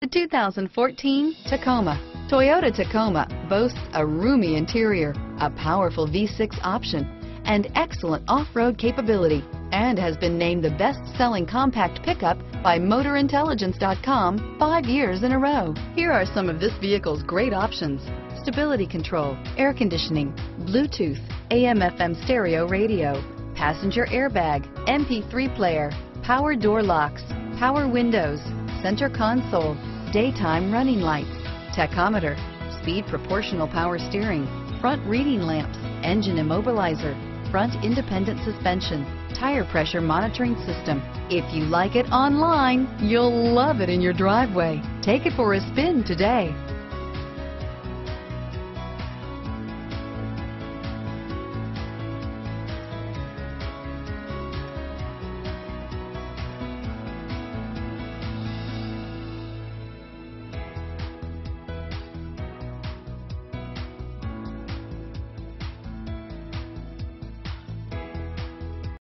The 2014 Tacoma. Toyota Tacoma boasts a roomy interior, a powerful V6 option, and excellent off-road capability, and has been named the best-selling compact pickup by MotorIntelligence.com five years in a row. Here are some of this vehicle's great options. Stability control, air conditioning, Bluetooth, AM-FM stereo radio, passenger airbag, MP3 player, power door locks, power windows, center console, daytime running lights, tachometer, speed proportional power steering, front reading lamps, engine immobilizer, front independent suspension, tire pressure monitoring system. If you like it online, you'll love it in your driveway. Take it for a spin today.